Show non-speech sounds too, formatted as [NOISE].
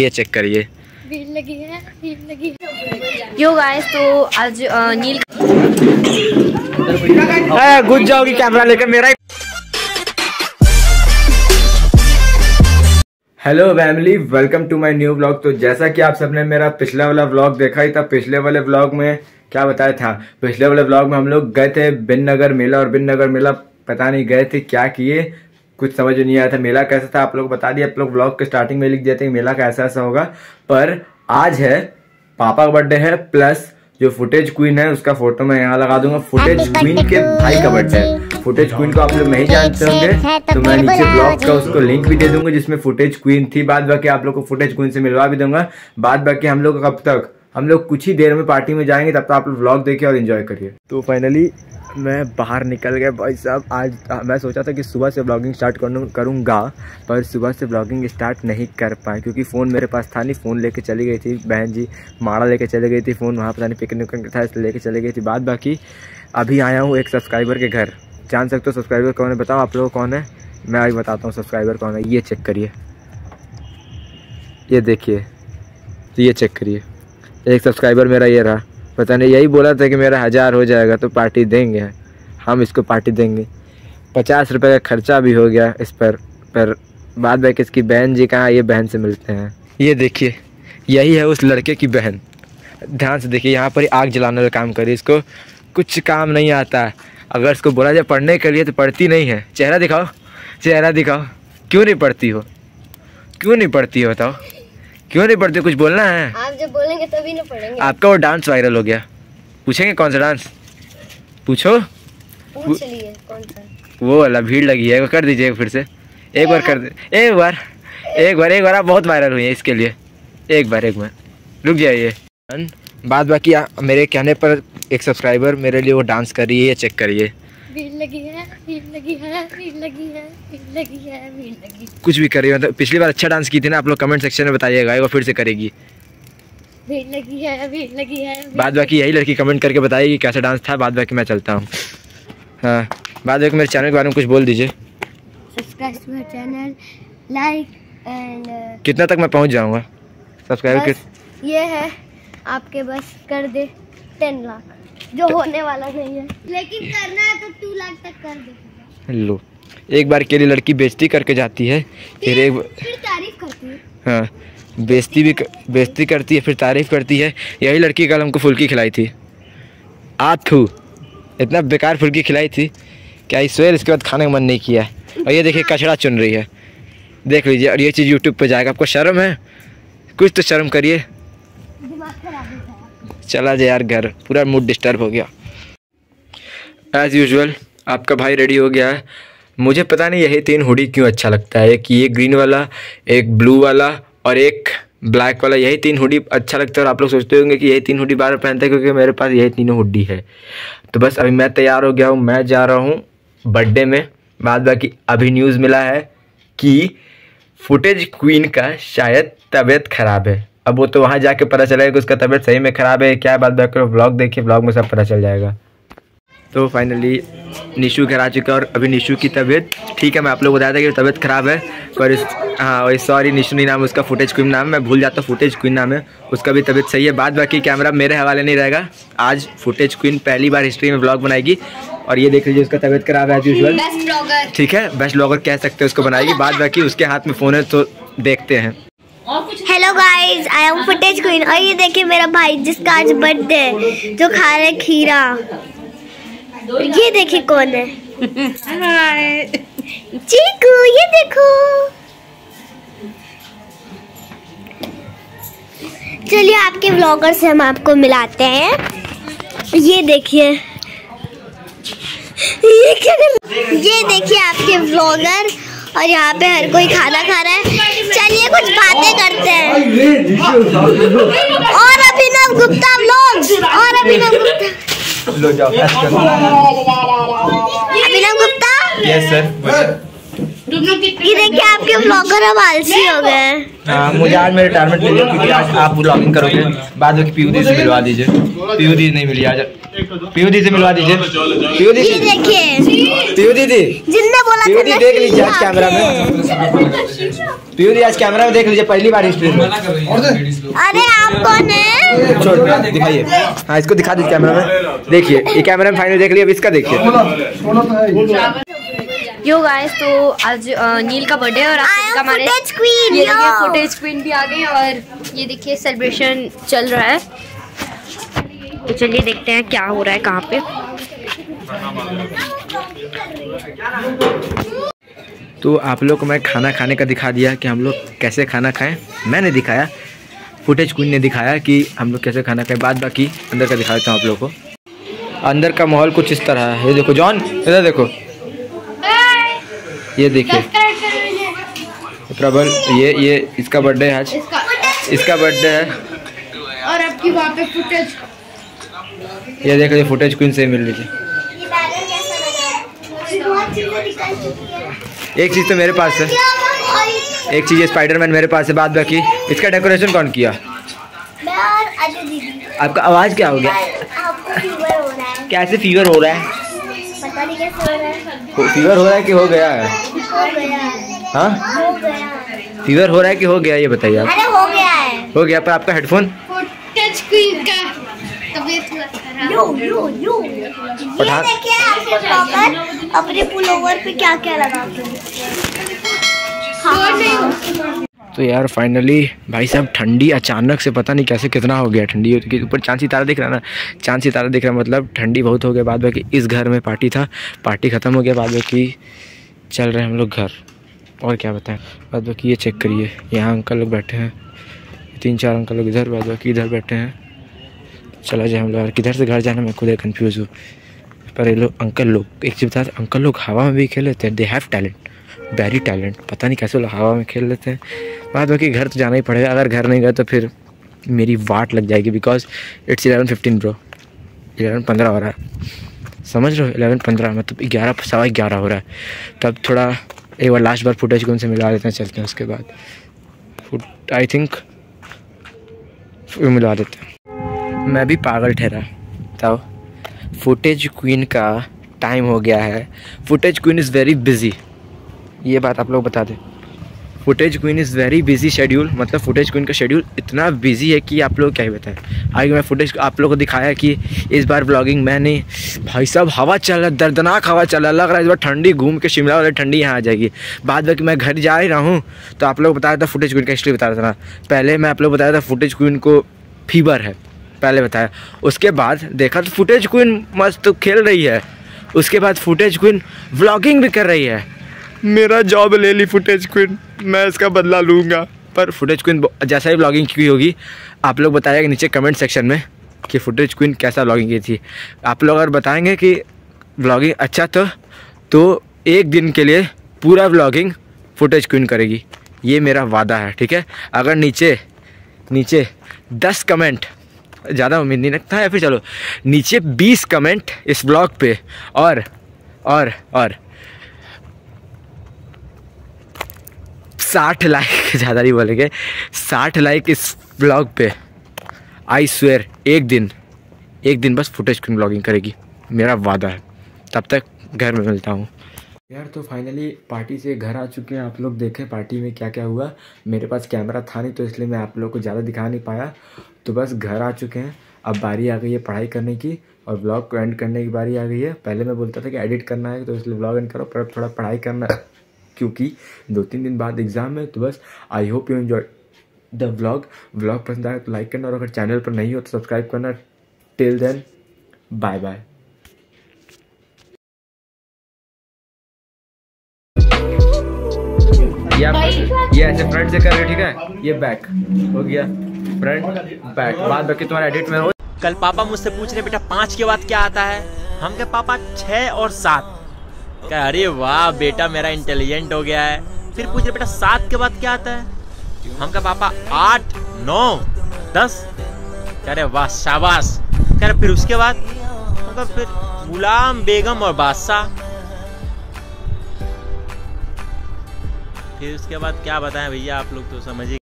ये चेक करिए। भीड़ लगी है भीड़ लगी है। यो गाइस तो आज नील घुस जाओगी कैमरा लेकर मेरा hello family welcome to my new vlog तो जैसा कि आप सबने मेरा पिछला वाला व्लॉग देखा ही था पिछले वाले व्लॉग में क्या बताया था? पिछले वाले व्लॉग में हम लोग गए थे बिन नगर मेला और बिन नगर मेला पता नहीं गए थे क्या किए। कुछ समझ नहीं आया था। मेला कैसा था? आप लोग बता दिए। आप लोग व्लॉग के स्टार्टिंग में लिख देते हैं मेला कैसा ऐसा होगा। पर आज है पापा का बर्थडे है प्लस जो फुटेज क्वीन है उसका फ़ोटो मैं यहाँ लगा दूँगा। फुटेज क्वीन के भाई का बर्थडे है। फुटेज क्वीन को आप लोग नहीं जानते होंगे तो मैं नीचे ब्लॉग का उसको लिंक भी दे दूँगा जिसमें फुटेज क्वीन थी। बाद बाकी आप लोग को फुटेज क्वीन से मिलवा भी दूँगा। बाद बाकी हम लोग कब तक? हम लोग कुछ ही देर में पार्टी में जाएँगे तब तक आप लोग ब्लॉग देखिए और एंजॉय करिए। तो फाइनली मैं बाहर निकल गया भाई साहब। आज मैं सोचा था कि सुबह से ब्लॉगिंग स्टार्ट करूँ, करूँगा, पर सुबह से ब्लॉगिंग स्टार्ट नहीं कर पाए क्योंकि फ़ोन मेरे पास था नहीं। फ़ोन लेके चली गई थी, बहन जी माड़ा लेके चली गई थी फ़ोन वहाँ पता नहीं पिकनिक था, इसलिए लेके चली गई थी। बाद बाकी, अभी आया हूँ एक सब्सक्राइबर के घर। जान सकते हो सब्सक्राइबर कौन है, बताओ आप लोग कौन है? मैं अभी बताता हूँ सब्सक्राइबर कौन है, ये चेक करिए। ये देखिए तो ये चेक करिए। एक सब्सक्राइबर मेरा ये रहा। पता नहीं, यही बोला था कि मेरा हज़ार हो जाएगा तो पार्टी देंगे हम इसको पार्टी देंगे। पचास रुपये का खर्चा भी हो गया इस पर पर बाद में किसकी बहन जी कहाँ, ये बहन से मिलते हैं। ये देखिए, यही है उस लड़के की बहन। ध्यान से देखिए, यहाँ पर आग जलाने का काम करी इसको कुछ काम नहीं आता। अगर इसको बोला जाए पढ़ने के लिए तो पढ़ती नहीं है। चेहरा दिखाओ चेहरा दिखाओ। क्यों नहीं पढ़ती हो? क्यों नहीं पढ़ती हो बताओ? क्यों नहीं पढ़ती कुछ बोलना है? आप जब बोलेंगे तभी ना पढ़ेंगे। आपका वो डांस वायरल हो गया। पूछेंगे कौन सा डांस पूछो। पूछ लिए कौन सा? वो वाला भीड़ लगी है कर दीजिए फिर से। एक बार कर दे एक बार एक बार एक बार आप बहुत वायरल हुई है इसके लिए। एक बार एक बार। रुक जाइए। बाद बाकी आ- मेरे कहने पर एक सब्सक्राइबर मेरे लिए वो डांस कर रही है ये चेक करिए। कुछ भी कर रही है मतलब पिछली बार अच्छा डांस की थी ना आप लोग कमेंट सेक्शन में बताइएगा वो फिर से करेगी। भीड़ लगी है भीड़ लगी है बाद बाकी यही लड़की कमेंट करके बताएगी कैसा डांस था बाद बाकी मैं चलता हूँ। हाँ बाद बाकी मेरे चैनल के बारे में कुछ बोल दीजिए। Subscribe to my channel like and कितना तक मैं पहुँच जाऊँगा? सब्सक्राइबर के ये है आपके बस कर दे टेन लाख। जो होने वाला नहीं है। लेकिन करना है तो टू लाख तक कर दे। लो। एक बार के लिए लड़की बेइज्जती करके जाती है फिर एक फिर तारीफ़ करती है। हाँ। बेइज्जती भी बेजती करती है, फिर तारीफ़ करती है। यही लड़की कल हमको फुल्की खिलाई थी। आथू इतना बेकार फुल्की खिलाई थी क्या ईश्वर इसके बाद खाने का मन नहीं किया। और ये देखिए कचड़ा चुन रही है। देख लीजिए, और ये चीज़ यूट्यूब पर जाएगा। आपको शर्म है? कुछ तो शर्म करिए। है चला जाए यार घर। पूरा मूड डिस्टर्ब हो गया। एज़ यूजल आपका भाई रेडी हो गया है। मुझे पता नहीं, यही तीन हुडी क्यों अच्छा लगता है। एक ये ग्रीन वाला, एक ब्लू वाला। और एक ब्लैक वाला, यही तीन हुडी अच्छा लगता है और आप लोग सोचते होंगे कि यही तीन हुडी बार पहनते हैं क्योंकि मेरे पास यही तीनों हुडी है। तो बस अभी मैं तैयार हो गया हूँ, मैं जा रहा हूँ बर्थडे में। बाद बाकी अभी न्यूज़ मिला है कि फुटेज क्वीन का शायद तबीयत खराब है। अब वो तो वहाँ जाके पता चलेगा कि उसका तबीयत सही में खराब है क्या बात बात करो व्लॉग देखिए ब्लॉग में सब पता चल जाएगा। तो फाइनली निशु घर आ चुका है और अभी निशु की तबीयत ठीक है मैं आप लोग बताया था कि तबीयत खराब है पर इस हाँ वही सॉरी निशु नहीं नाम उसका फुटेज क्वीन नाम है मैं भूल जाता हूँ फुटेज क्वीन नाम है उसका भी तबीयत सही है। बाद बाकी कैमरा मेरे हवाले नहीं रहेगा आज फुटेज क्वीन पहली बार हिस्ट्री में ब्लॉग बनाएगी और ये देख लीजिए उसका तबीयत खराब है एज यूजल ठीक है बेस्ट ब्लॉगर कह सकते हैं उसको बनाएगी बाद बाकी उसके हाथ में फ़ोन है तो देखते हैं। Hello guys I am footage queen और ये देखिए मेरा भाई जिसका आज बर्थडे है जो खा रहा है खीरा। ये देखिए कौन है। चीकू ये देखो। चलिए आपके व्लॉगर से हम आपको मिलाते हैं। ये देखिए। ये क्या ये देखिए आपके ब्लॉगर और यहाँ पे हर कोई खाना खा रहा है। चलिए कुछ बातें करते हैं। और अभिनव गुप्ता व्लॉग और अभिनव गुप्ता लो जाओ अभिनव गुप्ता? यस सर ये देखिए आपके ब्लॉगर अब आलसी हो गए। हैं हाँ, मुझे आज मेरे रिटायरमेंट मिली क्योंकि आज आप ब्लॉगिंग करोगे। बाद में पीयू दी से मिलवा दीजिए। पीयू दी नहीं मिली आज। पीयू दी से मिलवा दीजिए। पीयू दी देखिए। पीयू दीदी जिनने बोला पीयू था दी देख लीजिए आज कैमरा में। पीयू दी आज कैमरा में देख लीजिए पहली बार हिस्ट्री में। अरे आप कौन है? छोड़ दिखाइए। हाँ इसको दिखा दीजिए कैमरा में। देखिए ये कैमरा में फाइनल देख लिया अब इसका देखिए। यो गाइस तो आज नील का बर्थडे और I आज am का हमारे ये देखिए फुटेज क्वीन भी आ गई और ये देखिए सेलिब्रेशन चल रहा है। तो चलिए देखते हैं क्या हो रहा है कहाँ पे। तो आप लोग को मैं खाना खाने का दिखा दिया कि हम लोग कैसे खाना खाएँ। मैंने दिखाया फुटेज क्वीन ने दिखाया कि हम लोग कैसे खाना खाएँ। बाद बाकी अंदर का दिखा देता हूँ आप लोग को। अंदर का माहौल कुछ इस तरह है। ये देखो जॉन इधर देखो। ये देखिए। प्रबल ये ये इसका बर्थडे है आज। इसका बर्थडे है। और आपकी वहाँ पे फुटेज ये देखो ये फुटेज क्वीन से मिल लीजिए है एक चीज़ तो मेरे पास है। एक चीज़ स्पाइडरमैन मेरे पास है बाद बाकी। इसका डेकोरेशन कौन किया? मैं और आपका आवाज़ क्या हो गया? आपको फीवर हो रहा है। कैसे फीवर हो रहा है? पता नहीं कैसे हो रहा है। फीवर हो रहा है कि हो गया है? हो गया फीवर हो? रहा है कि हो गया ये बताइए आप। अरे हो गया है। हो गया पर आपका हेडफोन फुटेज क्वीन का। तबीयत यो यो यो। ये देखिए आपके ब्लॉगर अपने पुलोवर पे क्या क्या लगाते हैं हाँ, तो यार फाइनली भाई साहब, ठंडी अचानक से पता नहीं कैसे कितना हो गया, ठंडी के ऊपर चाँद सितारा दिख रहा ना, चाँद सितारा दिख रहा मतलब ठंडी बहुत हो गया, बाद बाकी इस घर में पार्टी था, पार्टी ख़त्म हो गया, बाद बाकी चल रहे हैं हम लोग घर। और क्या बताएँ, बाद बाकी ये चेक करिए, यहाँ अंकल लोग बैठे हैं, तीन चार अंकल लोग इधर, बाद बाकी इधर बैठे हैं। चला जाए हम लोग किधर से घर जाना मैं खुद कन्फ्यूज़ हूँ। पर ये लोग, अंकल लोग, एक चीज़ बता अंकल लोग हवा में भी खेल हैं they have talent very talent पता नहीं कैसे लोग हवा में खेल लेते हैं। बाद बाकी घर तो जाना ही पड़ेगा। अगर घर नहीं गए तो फिर मेरी वाट लग जाएगी because it's eleven fifteen bro eleven पंद्रह हो रहा है। समझ रहे हो? इलेवन पंद्रह मतलब ग्यारह, सवा ग्यारह हो रहा है। तब थोड़ा एक बार लास्ट बार फुटेज को उनसे मिला देते हैं, चलते हैं उसके बाद। फुट आई थिंक मिलवा देते हैं। मैं भी पागल ठहरा। बताओ। फुटेज क्वीन का टाइम हो गया है। Footage queen is very busy ये बात आप लोग बता दें। Footage queen is very busy schedule मतलब फुटेज क्वीन का शेड्यूल इतना बिज़ी है कि आप लोग क्या ही बताएँ। आगे मैं फुटेज आप लोगों को दिखाया कि इस बार ब्लॉगिंग मैंने, भाई साहब हवा चल रहा दर्दनाक हवा चल रहा लग रहा है इस बार ठंडी, घूम के शिमला वाले ठंडी यहाँ आ जाएगी। बाद में कि मैं घर जा ही रहा हूँ तो आप लोग बताया था फुटेज क्वीन का हिस्ट्री बता रहा था पहले मैं आप लोग बताया था फुटेज क्वीन को फीवर है, पहले बताया। उसके बाद देखा तो फुटेज क्वीन मस्त खेल रही है। उसके बाद फुटेज क्वीन व्लॉगिंग भी कर रही है। मेरा जॉब ले ली फुटेज क्विन मैं इसका बदला लूँगा। पर फुटेज क्विन जैसा ही ब्लॉगिंग की होगी, आप लोग बताएगा नीचे कमेंट सेक्शन में कि फुटेज क्विन कैसा ब्लॉगिंग की थी। आप लोग अगर बताएँगे कि ब्लॉगिंग अच्छा था तो एक दिन के लिए पूरा ब्लॉगिंग फुटेज क्विन करेगी। ये मेरा वादा है, ठीक है? अगर नीचे नीचे दस कमेंट ज़्यादा उम्मीद नहीं रखता है, फिर चलो। नीचे बीस कमेंट इस ब्लॉग पे, और और और। साठ लाइक [LAUGHS] ज़्यादा नहीं बोलेंगे। साठ लाइक इस ब्लॉग पे। आई स्वेयर एक दिन एक दिन बस फुटेज क्वीन ब्लॉगिंग करेगी। मेरा वादा है। तब तक घर में मिलता हूँ। यार तो फाइनली पार्टी से घर आ चुके हैं। आप लोग देखें पार्टी में क्या क्या हुआ। मेरे पास कैमरा था नहीं तो इसलिए मैं आप लोग को ज़्यादा दिखा नहीं पाया। तो बस घर आ चुके हैं। अब बारी आ गई है पढ़ाई करने की और ब्लॉग को एंड करने की बारी आ गई है। पहले मैं बोलता था कि एडिट करना है तो इसलिए ब्लॉग एंड करो, पर थोड़ा पढ़ाई करना क्योंकि दो तीन दिन बाद एग्ज़ाम है तो बस I hope you enjoy the vlog vlog पसंद आए तो लाइक करना और अगर चैनल पर नहीं हो तो सब्सक्राइब करना। टिल देन बाय बाय ये ये ऐसे फ्रंट से कर रहे हो, ठीक है? ये बैक हो गया. फ्रंट बैक बाद बाकी तुम्हारा एडिट में हो कल पापा मुझसे पूछ रहे बेटा पाँच के बाद क्या आता है? हम कहे पापा छः और सात. कह अरे वाह, बेटा मेरा इंटेलिजेंट हो गया है। फिर पूछ रहे, बेटा, सात के बाद क्या आता है? हम कहे, पापा, आठ, नौ, दस। कह रहे, वाह, शाबाश। कह रहे, फिर उसके बाद? हम कहा, फिर गुलाम, बेगम और बादशाह। फिर उसके बाद क्या बताएँ भैया, आप लोग तो समझ ही